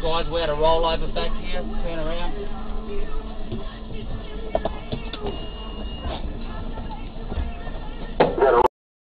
Guys, we had a rollover back here, turn around.